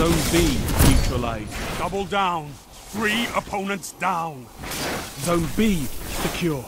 Zone B neutralized. Double down. Three opponents down. Zone B secure.